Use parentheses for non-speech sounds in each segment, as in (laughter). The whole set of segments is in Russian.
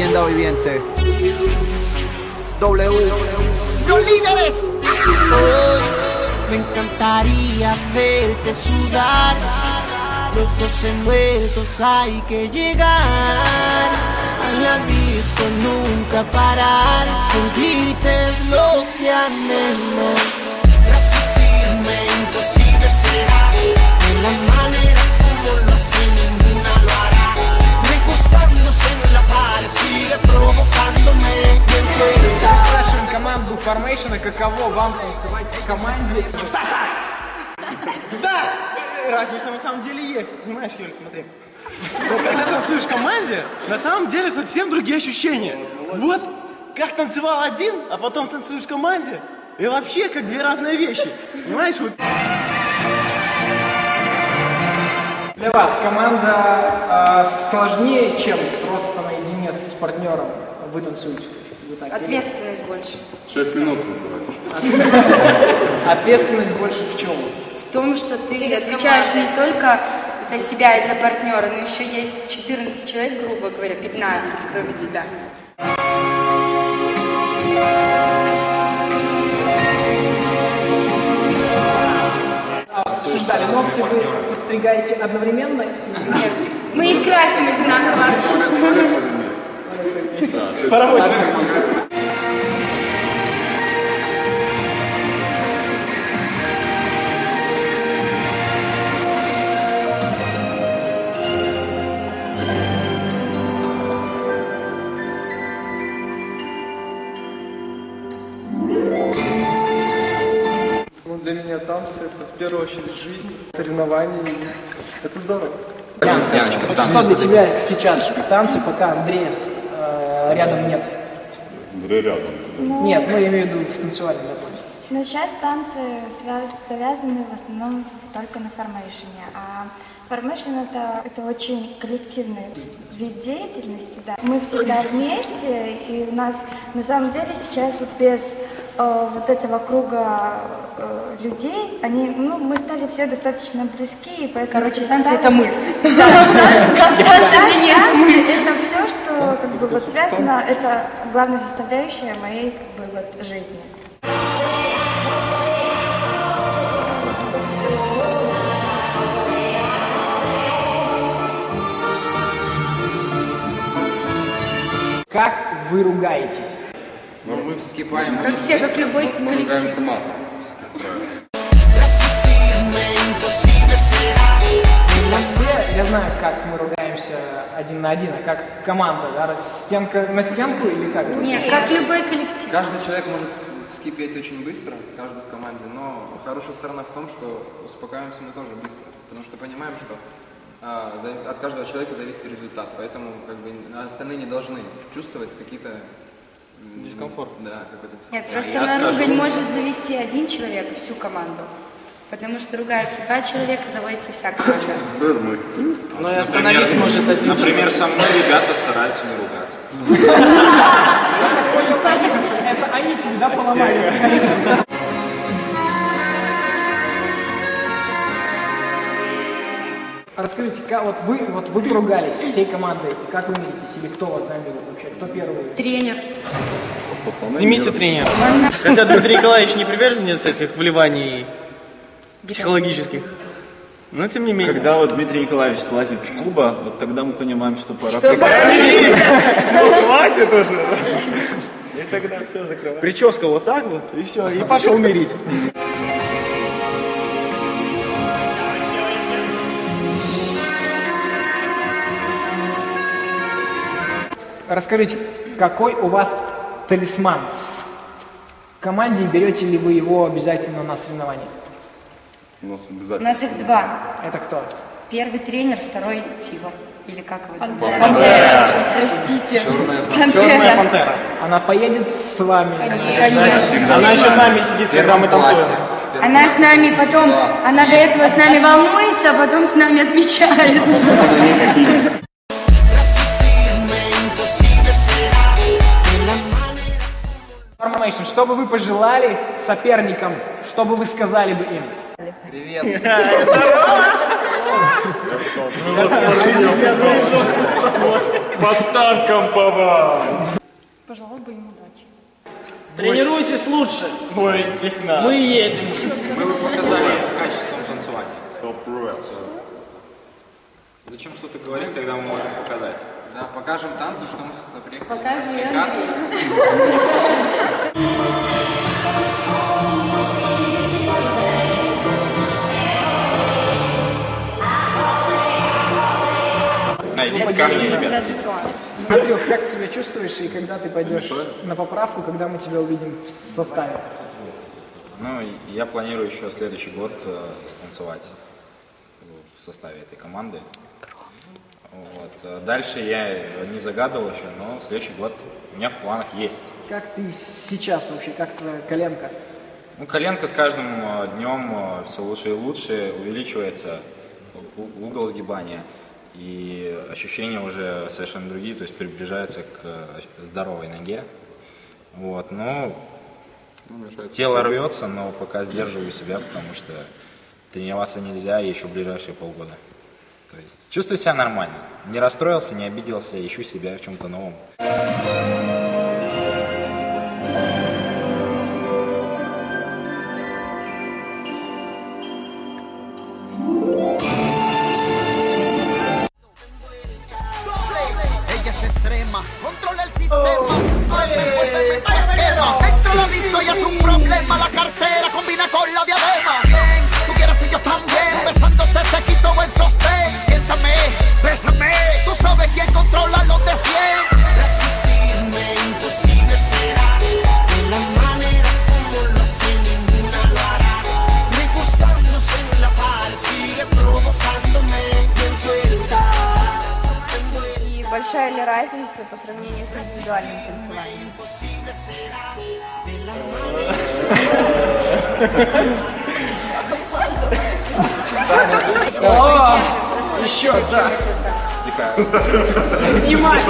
leyenda viviente. W. ¡Los líderes! Hoy me encantaría verte sudar. Los dos envueltos hay que llegar. A la disco nunca parar. Sentirte es lo que anhelo. Команду Formation, каково вам танцевать в команде. Саша! Да! Разница на самом деле есть. Понимаешь, Юль, смотри. Вот когда танцуешь в команде, на самом деле совсем другие ощущения. Вот как танцевал один, а потом танцуешь в команде, и вообще как две разные вещи. Понимаешь, вот Для вас команда э, сложнее, чем просто наедине с партнером вы танцуете? Ответственность больше. 6 минут танцевать. (laughs) Ответственность больше в чем? В том, что ты отвечаешь не только за себя и за партнера, но еще есть 14 человек, грубо говоря, 15, кроме тебя. Обсуждали ногти, вы подстригаете одновременно? Нет, мы их красим одинаково. (laughs) Паровозик. Ну, для меня танцы это в первую очередь жизнь, соревнования. Это здорово. Что для тебя сейчас танцы, пока Андрея с- э, рядом нет? Рядом. Нет, ну я имею в виду в танцевальном вопросе. Но сейчас танцы связ- завязаны в основном только на формейшене, а формейшн это, это очень коллективный вид деятельности, да. Мы всегда вместе, и у нас на самом деле сейчас вот без э, вот этого круга э, людей, они, ну, мы стали все достаточно близки, и поэтому... Короче, танцы это мы. (laughs) Танцы это все, что как бы вот связано, это главная составляющая моей как бы вот жизни. Как вы ругаетесь? Но мы вскипаем. Как все, как любой коллектив. Все, я знаю, как мы ругаемся один на один, а как команда, да, стенка на стенку или как? Нет, как любой коллектив. Каждый человек может с- вскипеть очень быстро, каждый в команде, но хорошая сторона в том, что успокаиваемся мы тоже быстро, потому что понимаем, что а, от каждого человека зависит результат, поэтому как бы остальные не должны чувствовать какие-то дискомфорт. Да, какой-то дискомфорт. Нет, просто на ругань может завести один человек всю команду. Потому что ругаются два человека, заводится вся команда. Это мы. Но и остановить может один Например, со мной ребята стараются не ругаться. Это они тебе, да, поломали? Расскажите, как, вот вы, вот вы поругались всей командой, как вы миритесь, или кто вас нами вообще, кто первый? Тренер. Снимите тренер. Хотя Дмитрий Николаевич не приверженец этих вливаний психологических. Но тем не менее. Когда вот Дмитрий Николаевич слазит с клуба, вот тогда мы понимаем, что пора Что хватит уже. И тогда все закрываем. Прическа вот так вот, и все, и пошел мирить. Расскажите, какой у вас талисман? В команде берете ли вы его обязательно на соревнования? У нас У обязательно. нас их два. Это кто? Первый тренер, второй Тиво. Или как его там? Пантера. Простите. Черная пантера. Она поедет с вами. Конечно. Она еще с нами сидит, когда мы танцуем. Она с нами потом, она до этого с нами волнуется, а потом с нами отмечает. Formation, что бы вы пожелали соперникам, что бы вы сказали бы им? Привет. Под танком повал. Пожелал бы им удачи. Тренируйтесь лучше. Бойтесь нас. Мы едем. Мы бы показали качеством танцевания. Зачем что-то говорить, тогда мы можем показать. Да, покажем танцы, что мы сюда приехали. Покажи. Идите ко мне, ребят. Андрюх, как ты себя чувствуешь и когда ты пойдешь на поправку, когда мы тебя увидим в составе? Ну, я планирую еще следующий год э, станцевать в составе этой команды. Вот. э, Дальше я не загадывал еще, но следующий год у меня в планах есть. Как ты сейчас вообще, как твоя коленка? Ну, коленка с каждым э, днем все лучше и лучше, увеличивается угол сгибания, и ощущения уже совершенно другие, то есть приближается к э, здоровой ноге. Вот, но тело рвется, но пока сдерживаю себя, потому что тренироваться нельзя еще ближайшие полгода. То есть чувствую себя нормально. Не расстроился, не обиделся, ищу себя в чем-то новом. Entra a la disco y es un problema, la cartera combina con la diadema. Bien, tú quieres y yo también, besándote te quito el sostén. Siéntame, bésame, tú sabes quién controla los de 100. Разница по сравнению с индивидуальным танцеванием? О, еще, да. Снимай.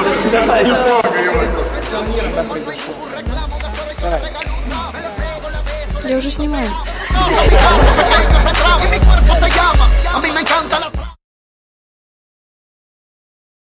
Я уже снимаю.